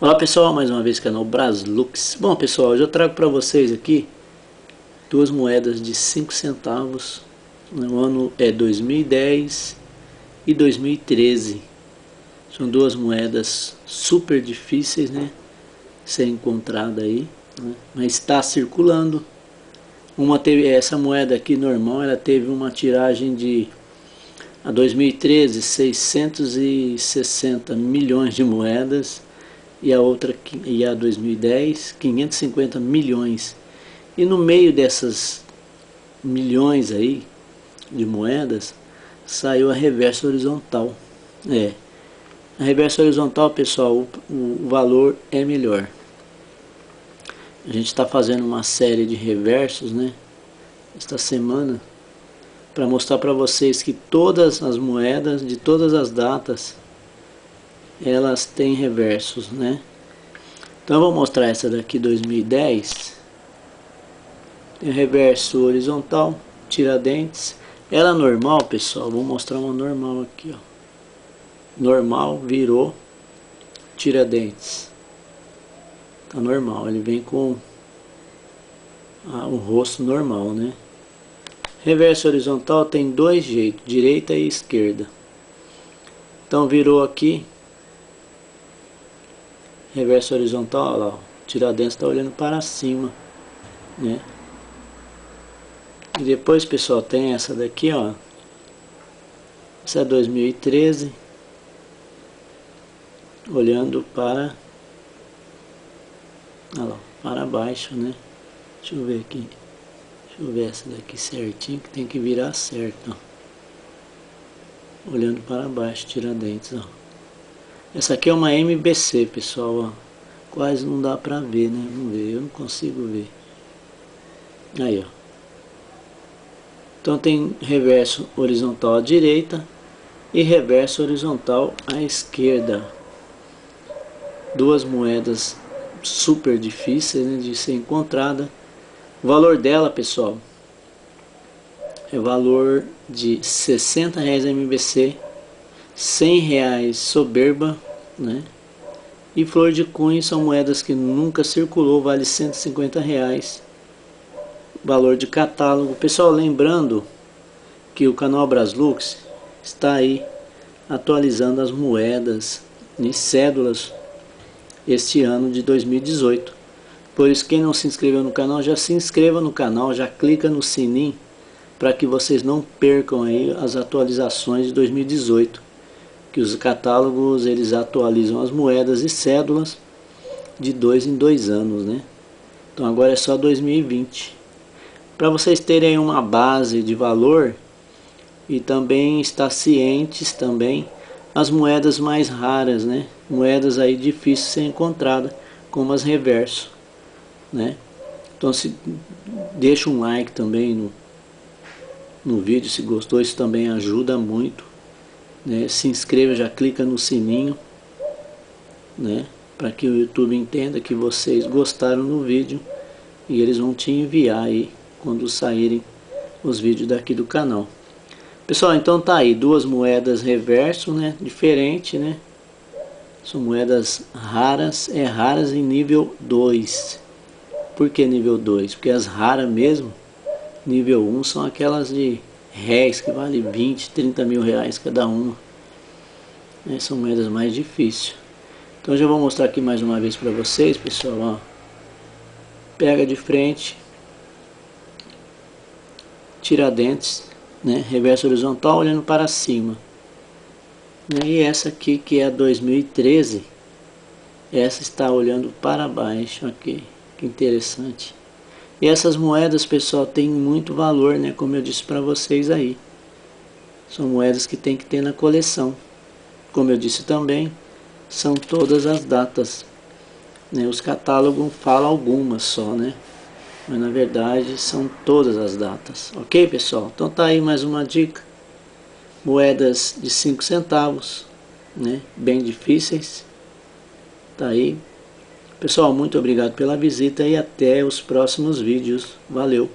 Olá pessoal, mais uma vez canal Braslux. Bom pessoal, hoje eu trago para vocês aqui duas moedas de 5 centavos no ano é 2010 e 2013. São duas moedas super difíceis, né? Ser encontrada aí, né? mas está circulando. Uma teve essa moeda aqui normal, ela teve uma tiragem de a 2013 660 milhões de moedas e a outra e a 2010 550 milhões. E no meio dessas milhões aí de moedas saiu a reversa horizontal. É. A reversa horizontal, pessoal, o, o valor é melhor. A gente está fazendo uma série de reversos, né? Esta semana para mostrar para vocês que todas as moedas de todas as datas elas têm reversos, né? Então eu vou mostrar essa daqui 2010. Tem reverso horizontal, tiradentes. Ela normal, pessoal, vou mostrar uma normal aqui, ó. Normal, virou, tiradentes. Tá normal, ele vem com ah, o rosto normal, né? Reverso horizontal tem dois jeitos, direita e esquerda. Então virou aqui, reverso horizontal, olha lá, o Tiradentes está olhando para cima, né? E depois, pessoal, tem essa daqui, ó. Essa é 2013. Olhando para... Olha lá, para baixo, né? Deixa eu ver aqui. Deixa eu ver essa daqui certinho, que tem que virar certo, ó. Olhando para baixo, Tiradentes, ó. Essa aqui é uma MBC, pessoal, ó. Quase não dá pra ver, né? Vamos ver, eu não consigo ver. Aí, ó. Então tem reverso horizontal à direita e reverso horizontal à esquerda. Duas moedas super difíceis né, de ser encontrada. O valor dela, pessoal, é valor de 60 reais MBC 100 reais soberba, né? E flor de cunha são moedas que nunca circulou, vale 150 reais. Valor de catálogo. Pessoal, lembrando que o canal Braslux está aí atualizando as moedas e cédulas este ano de 2018. Por isso, quem não se inscreveu no canal, já se inscreva no canal, já clica no sininho para que vocês não percam aí as atualizações de 2018 que os catálogos eles atualizam as moedas e cédulas de dois em dois anos, né? Então agora é só 2020. Para vocês terem uma base de valor e também estar cientes também as moedas mais raras, né? Moedas aí difíceis de ser encontrada, como as reverso, né? Então se deixa um like também no no vídeo se gostou, isso também ajuda muito né? Se inscreva, já clica no sininho, né? Para que o YouTube entenda que vocês gostaram do vídeo e eles vão te enviar aí quando saírem os vídeos daqui do canal. Pessoal, então tá aí, duas moedas reverso, né? Diferente, né? São moedas raras, é raras em nível 2. Por que nível 2? Porque as raras mesmo, nível 1, um, são aquelas de réis que vale 20, 30 mil reais cada uma. Né? São moedas mais difíceis. Então já vou mostrar aqui mais uma vez para vocês, pessoal. Ó. Pega de frente, Tiradentes, né? reverso horizontal olhando para cima. E essa aqui que é a 2013, essa está olhando para baixo aqui. Que interessante. E essas moedas, pessoal, têm muito valor, né? Como eu disse para vocês aí. São moedas que tem que ter na coleção. Como eu disse também, são todas as datas. Né? Os catálogos falam algumas só, né? Mas na verdade são todas as datas. Ok, pessoal? Então tá aí mais uma dica. Moedas de 5 centavos, né? Bem difíceis. Tá aí Pessoal, muito obrigado pela visita e até os próximos vídeos. Valeu!